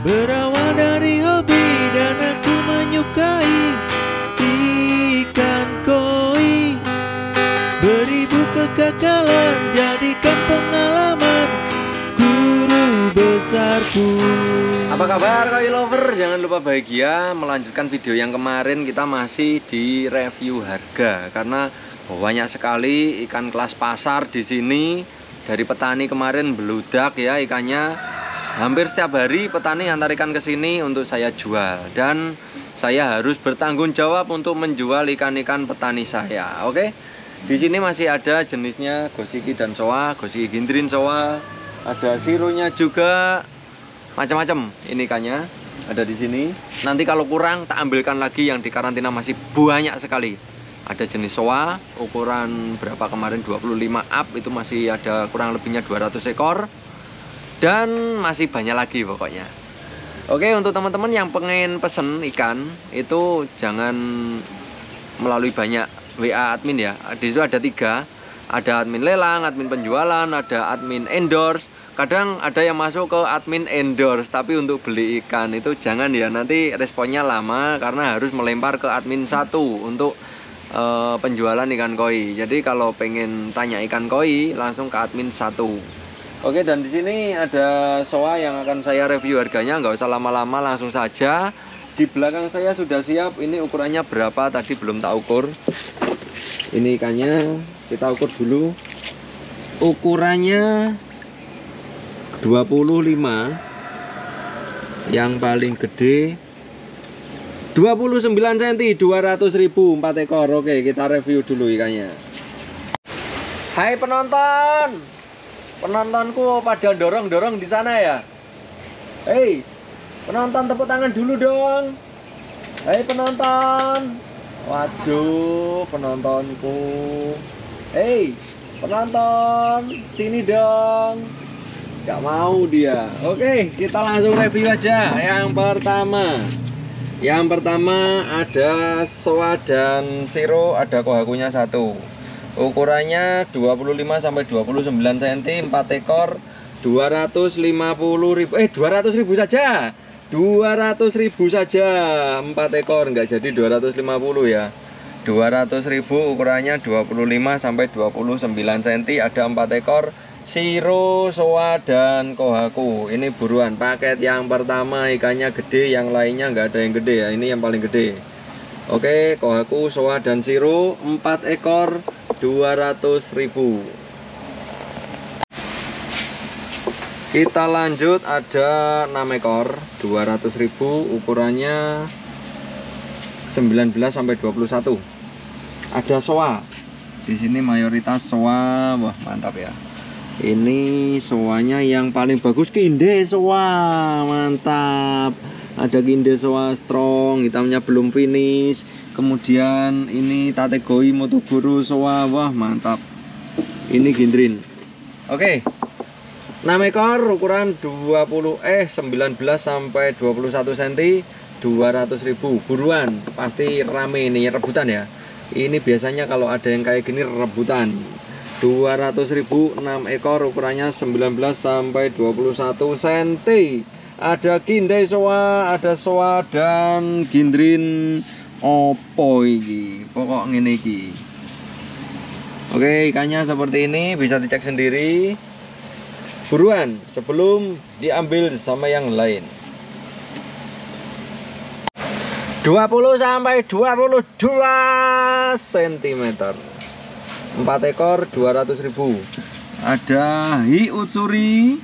Berawal dari hobi dan aku menyukai ikan koi. Beribu kegagalan jadikan pengalaman guru besarku. Apa kabar koi lover? Jangan lupa bahagia melanjutkan video yang kemarin. Kita masih di review harga karena banyak sekali ikan kelas pasar di sini. Dari petani kemarin beludak ya ikannya hampir setiap hari petani antar ikan ke sini untuk saya jual dan saya harus bertanggung jawab untuk menjual ikan-ikan petani saya. Oke. Di sini masih ada jenisnya gosiki dan soa, gosiki gindrin soa, ada sirunya juga macam-macam ini ikannya ada di sini. Nanti kalau kurang tak ambilkan lagi yang di karantina masih banyak sekali. Ada jenis soa ukuran berapa kemarin 25 up itu masih ada kurang lebihnya 200 ekor dan masih banyak lagi pokoknya. Oke untuk teman-teman yang pengen pesen ikan itu jangan melalui banyak WA admin ya. Di situ ada tiga. Ada admin lelang, admin penjualan, ada admin endorse. Kadang ada yang masuk ke admin endorse tapi untuk beli ikan itu jangan ya. Nanti responnya lama karena harus melempar ke admin satu untuk uh, penjualan ikan koi. Jadi kalau pengen tanya ikan koi langsung ke admin satu Oke dan di sini ada soa yang akan saya review harganya. Nggak usah lama-lama langsung saja. Di belakang saya sudah siap. Ini ukurannya berapa? Tadi belum tak ukur. Ini ikannya. Kita ukur dulu. Ukurannya 25 yang paling gede 29 cm 200 ribu 4 ekor. Oke kita review dulu ikannya. Hai penonton penontonku pada dorong-dorong di sana ya. Hei penonton tepuk tangan dulu dong. Hei penonton. Waduh penontonku. Hei penonton sini dong. Gak mau dia. Oke kita langsung review aja. Yang pertama. Yang pertama ada soa dan siro ada kohakunya satu ukurannya 25 sampai 29 cm 4 ekor 250.000 eh 200.000 saja. 200.000 saja 4 ekor enggak jadi 250 ya. 200.000 ukurannya 25 sampai 29 cm ada 4 ekor Siro, Soa, dan Kohaku. Ini buruan. Paket yang pertama ikannya gede Yang lainnya enggak ada yang gede ya. Ini yang paling gede. Oke, Kohaku, Soa, dan Siro 4 ekor 200.000 kita lanjut ada 6 ekor 200.000 ukurannya 19 sampai 21 ada soa. Di sini mayoritas soa. Wah mantap ya. Ini soanya yang paling bagus kinde soa. Mantap. Ada kinde soa strong hitamnya belum finish kemudian ini tategoi motoguru soa. Wah mantap. Ini gindrin oke. 6 ekor ukuran 20 eh 19 sampai 21 cm 200.000 buruan. Pasti rame ini rebutan ya. Ini biasanya kalau ada yang kayak gini rebutan. 200.000 6 ekor ukurannya 19 sampai 21 cm ada gindai soa ada soa dan gindrin opo iki? Pokok ngene iki. Oke ikannya seperti ini bisa dicek sendiri. Buruan sebelum diambil sama yang lain. 20 sampai 22 cm 4 ekor 200 ribu. Ada hi utsuri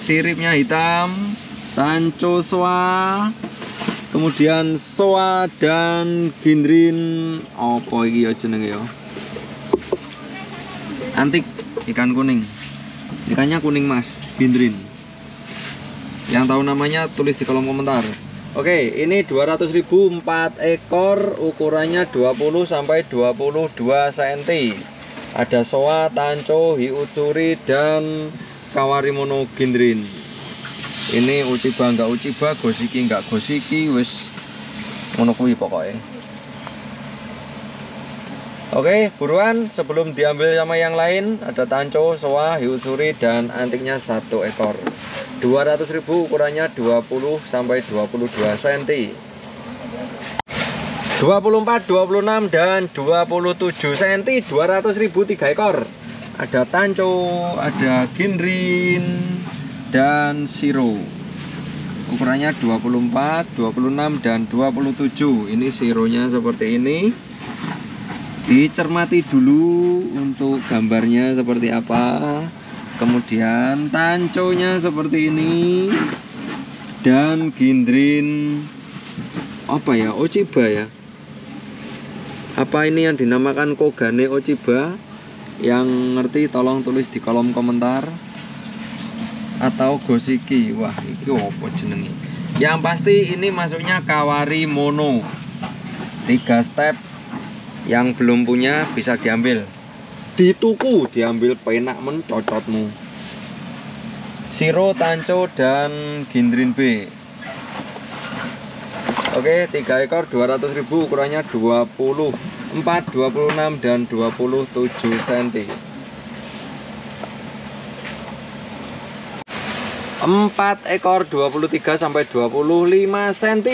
siripnya hitam tanco soa kemudian soa dan gindrin apa iki ya jenenge ya? Antik ikan kuning. Ikannya kuning mas. Gindrin yang tahu namanya tulis di kolom komentar. Oke ini 200.000 4 ekor ukurannya 20 sampai 22 cm ada soa, tanco, hiutsuri dan kawarimono gindrin ini uciba enggak uciba gosiki enggak gosiki wis ngono kuwi pokoknya Oke, buruan sebelum diambil sama yang lain ada tanco, soa, hiu suri dan antiknya satu ekor. 200.000 ukurannya 20 sampai 22 cm. 24, 26 dan 27 cm 200.000 3 ekor. Ada tanco, ada ginrin dan siro. Ukurannya 24, 26 dan 27. Ini sironya seperti ini. Dicermati dulu untuk gambarnya seperti apa. Kemudian tanconya seperti ini. Dan gindrin apa ya Ochiba ya? Apa ini yang dinamakan Kogane Ochiba? Yang ngerti tolong tulis di kolom komentar atau Gosiki. Wah ini apa jenengi yang pasti ini masuknya Kawari Mono. Tiga step yang belum punya bisa diambil. Di tuku diambil penak mencocotmu siro tanco dan gindrin B. Oke, 3 ekor 200.000 ukurannya 24, 26 dan 27 cm. 4 ekor 23 sampai 25 cm.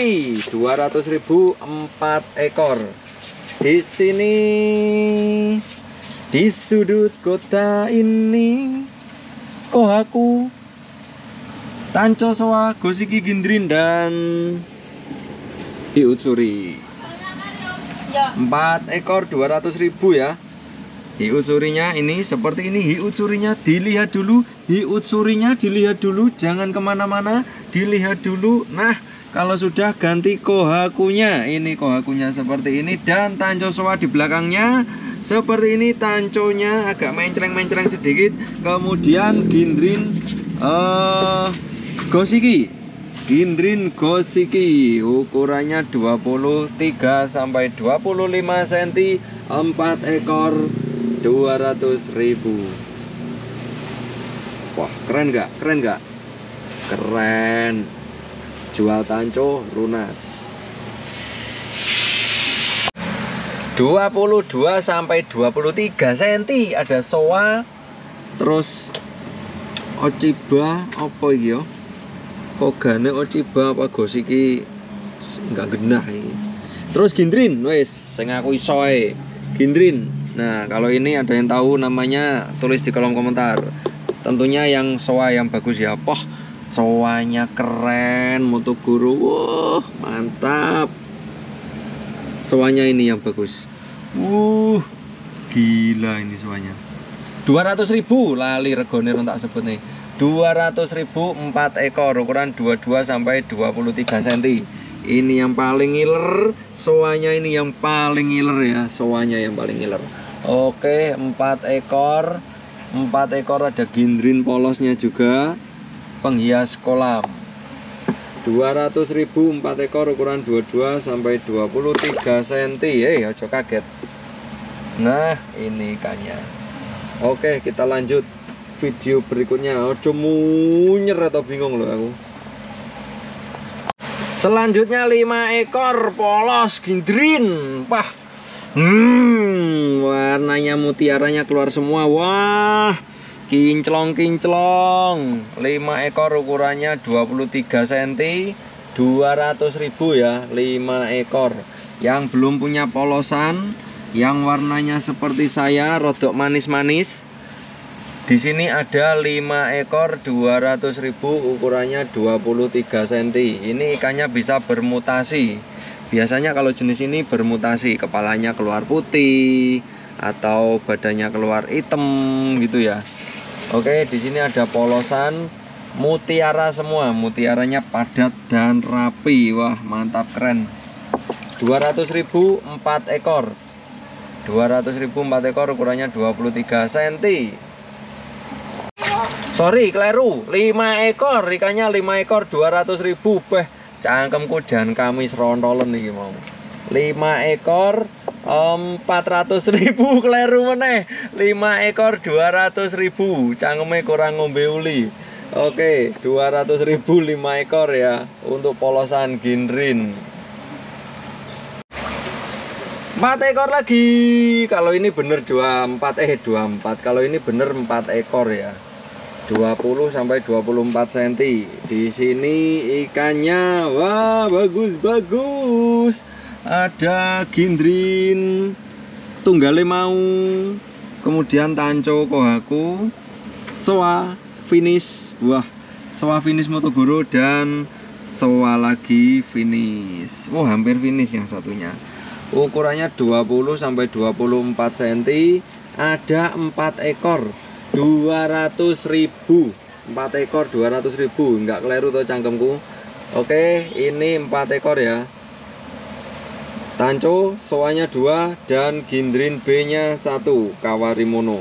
200.000 4 ekor. Di sini di sudut kota ini kohaku tanco soa gosiki gindrin dan diucuri. Empat ekor 200 ribu ya hiutsurinya ini seperti ini. Hiutsurinya dilihat dulu. Hiutsurinya dilihat dulu. Jangan ke mana-mana. Dilihat dulu. Nah kalau sudah ganti kohakunya. Ini kohakunya seperti ini. Dan tanco soa di belakangnya seperti ini. Tanconya agak mencreng-mencreng sedikit. Kemudian gindrin uh, gosiki. Gindrin gosiki. Ukurannya 23 sampai 25 cm 4 ekor 200 ribu. Wah keren gak keren gak keren. Jual tanco lunas. 22 sampai 23 cm ada soa terus ociba apa iki ya? Kogane ociba apa gosiki enggak genah ini terus gindrin wes saya ngaku iso gindrin nah kalau ini ada yang tahu namanya tulis di kolom komentar tentunya yang soa yang bagus ya poh Soanya keren, guru, Wah, mantap. Soanya ini yang bagus. Wuh, gila ini soanya. 200 ribu lali regone tak sebut nih. 200 ribu 4 ekor ukuran 22 sampai 23 cm ini yang paling ngiler soanya ini yang paling ngiler ya soanya yang paling ngiler oke 4 ekor. 4 ekor ada gindrin polosnya juga. Penghias kolam. 200.000 4 ekor ukuran 22 sampai 23 cm hei ojo kaget. Nah ini ikannya. Oke kita lanjut video berikutnya. Ojo munyer atau bingung loh aku. Selanjutnya 5 ekor polos gindrin. Wah hmm warnanya mutiaranya keluar semua. Wah kinclong-kinclong. 5 ekor ukurannya 23 cm 200.000 ya 5 ekor. Yang belum punya polosan yang warnanya seperti saya rodok manis-manis. Di sini ada 5 ekor 200.000 ukurannya 23 cm ini ikannya bisa bermutasi biasanya kalau jenis ini bermutasi kepalanya keluar putih atau badannya keluar hitam gitu ya Oke, di sini ada polosan mutiara semua. Mutiaranya padat dan rapi. Wah, mantap keren. 200.000 4 ekor. 200.000 4 ekor ukurannya 23 cm. Sorry, keliru. 5 ekor, ikannya 5 ekor 200.000. Beh, cangkemku dan kami serontolen nih mau. 5 ekor 400 ribu kleru meneh. 5 ekor 200 ribu. Cangkeme kurang ngombe uli. Oke 200 ribu 5 ekor ya untuk polosan ginrin. Empat ekor lagi. Kalau ini bener 24 eh 24 kalau ini bener 4 ekor ya 20 sampai 24 cm di sini ikannya wah bagus bagus. Ada gindrin tunggale mau kemudian tanco kohaku soa finish wah soa finish motogoro dan soa lagi finish. Oh hampir finish yang satunya. Ukurannya 20 sampai 24 cm ada 4 ekor 200.000 4 ekor 200.000 enggak keliru tuh cangkemku. Oke ini 4 ekor ya. Tanco soanya 2 dan Gindrin B nya 1 Kawarimono.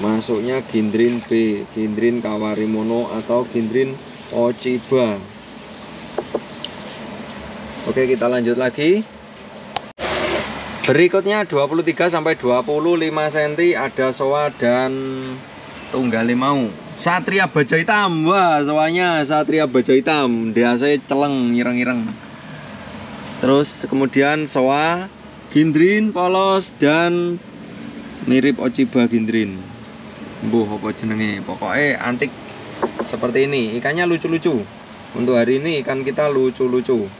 Masuknya Gindrin B Gindrin Kawarimono atau Gindrin Ochiba. Oke kita lanjut lagi berikutnya 23 sampai 25 cm ada soa dan tunggal mau Satria baja hitam wah soanya Satria baja hitam dia saya celeng ireng-ireng. Terus kemudian soa gindrin polos dan mirip Ochiba gindrin. Buh apa jenenge? Pokoknya antik seperti ini. Ikannya lucu-lucu. Untuk hari ini ikan kita lucu-lucu.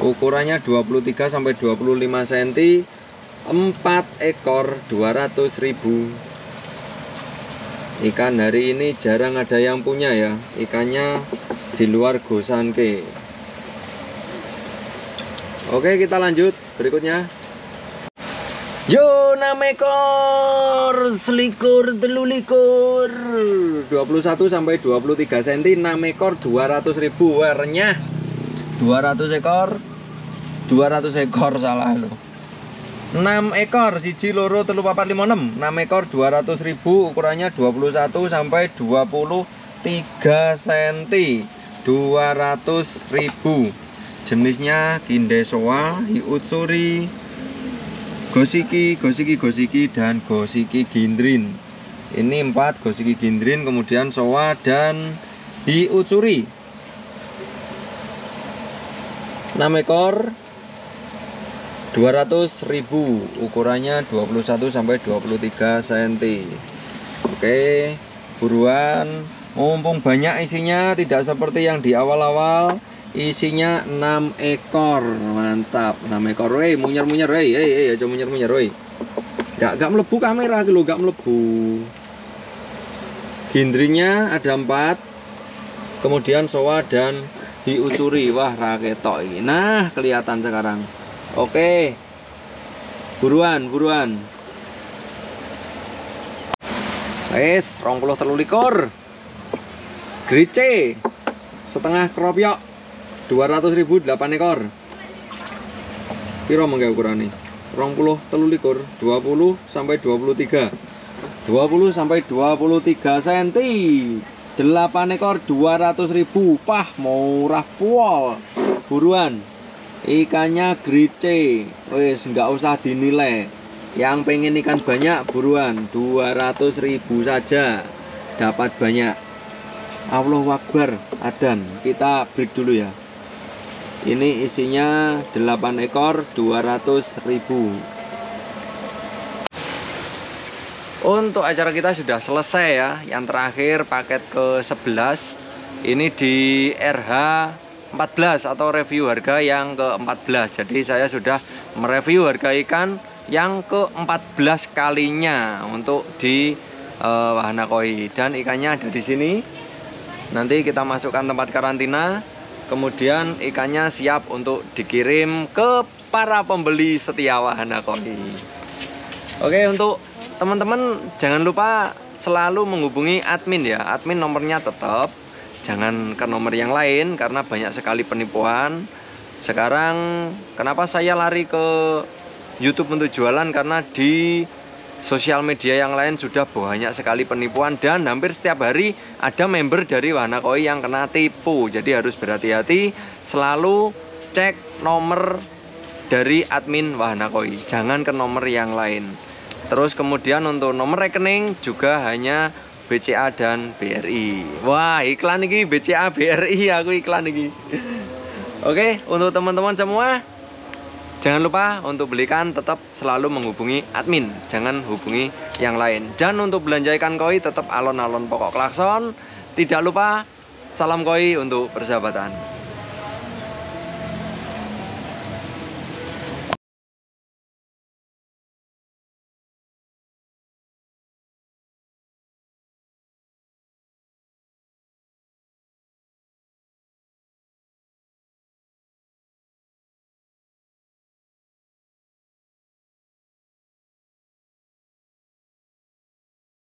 Ukurannya 23 sampai 25 cm 4 ekor 200 ribu. Ikan hari ini jarang ada yang punya ya. Ikannya di luar gosanke. Oke kita lanjut. Berikutnya. Yo ekor. Selikur telulikur. 21 sampai 23 cm 6 ekor 200 ribu. Warnanya 200 ekor 200 ekor salah lo 6 ekor siji loro telu papat lima enam 6 ekor 200 ribu ukurannya 21 sampai 23 cm 200 ribu jenisnya kindesoa, hiutsuri, gosiki, gosiki, gosiki, dan gosiki gindrin. Ini empat gosiki gindrin, kemudian soa dan hiutsuri. 6 ekor 200 ribu ukurannya 21 sampai 23 cm oke buruan. Mumpung banyak isinya tidak seperti yang di awal-awal. Isinya 6 ekor. Mantap 6 ekor. Woi munyer munyer woi. Hey, hey, aja munyer munyer woi. Gak gak melebu kamera gitu gak melebu gindrinya ada 4 kemudian soa dan diucuri wah raketok ini nah kelihatan sekarang oke. Buruan buruan. Wes, rong puluh telu likur. Grice setengah keropyok 200.000 8 ekor. Piro mengke ukurane? 20 telu likur 20 sampai 23 20 sampai 23 cm 8 ekor 200.000 pah murah pol buruan ikannya grice wes nggak usah dinilai. Yang pengen ikan banyak buruan. 200.000 saja. Dapat banyak. Allah Akbar Adan. Kita break dulu ya. Ini isinya 8 ekor 200 ribu. Untuk acara kita sudah selesai ya. Yang terakhir paket ke 11 ini di RH 14 atau review harga yang ke 14 jadi saya sudah mereview harga ikan yang ke 14 kalinya untuk di uh, wahana koi. Dan ikannya ada di sini. Nanti kita masukkan tempat karantina. Kemudian ikannya siap untuk dikirim ke para pembeli setia wahana koi. Oke untuk teman-teman jangan lupa selalu menghubungi admin ya. Admin nomornya tetap jangan ke nomor yang lain karena banyak sekali penipuan sekarang kenapa saya lari ke YouTube untuk jualan karena di sosial media yang lain sudah banyak sekali penipuan dan hampir setiap hari ada member dari Wahana Koi yang kena tipu. Jadi harus berhati-hati selalu cek nomor dari admin Wahana Koi. Jangan ke nomor yang lain. Terus kemudian untuk nomor rekening juga hanya BCA dan BRI. Wah, iklan ini BCA BRI aku iklan ini. Oke, untuk teman-teman semua Jangan lupa untuk belikan tetap selalu menghubungi admin, jangan hubungi yang lain. Dan untuk belanja ikan koi tetap alon-alon pokok klakson. Tidak lupa salam koi untuk persahabatan.